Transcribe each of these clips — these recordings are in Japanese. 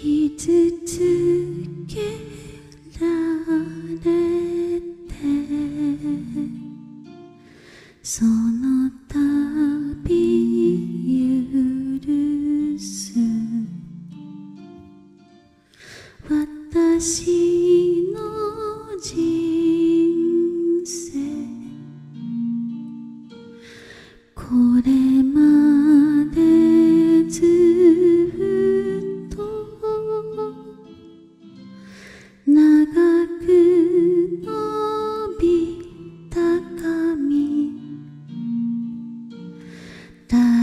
傷つけられてその度許す私の人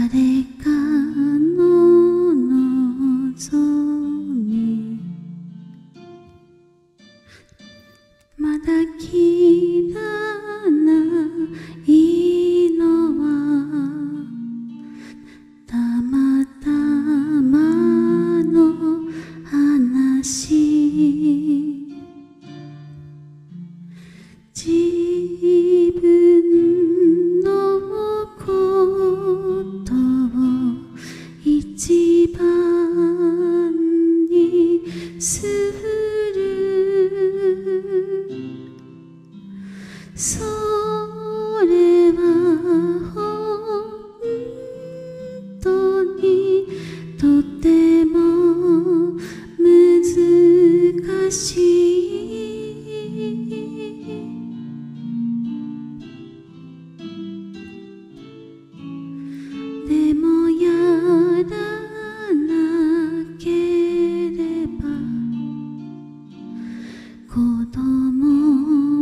誰かの望み。まだ切らないのはたまたまの話。子供